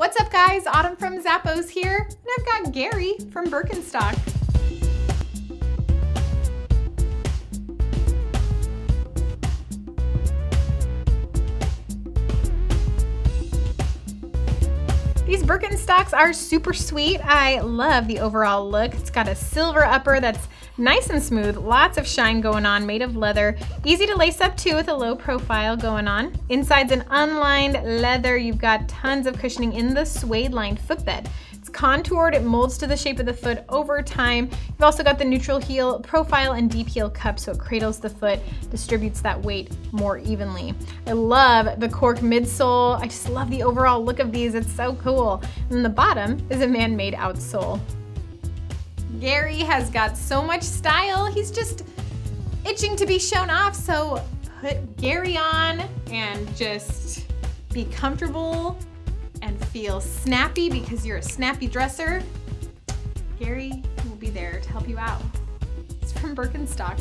What's up guys? Autumn from Zappos here, and I've got Gary from Birkenstock. These Birkenstocks are super sweet. I love the overall look. It's got a silver upper that's nice and smooth, lots of shine going on, made of leather. Easy to lace up too with a low profile going on. Inside's an unlined leather. You've got tons of cushioning in the suede lined footbed contoured, it molds to the shape of the foot over time. You've also got the neutral heel profile and deep heel cup so it cradles the foot, distributes that weight more evenly. I love the cork midsole. I just love the overall look of these. It's so cool. And the bottom is a man-made outsole. Gary has got so much style. He's just itching to be shown off. So put Gary on and just be comfortable and feel snappy because you're a snappy dresser, Gary will be there to help you out. It's from Birkenstock.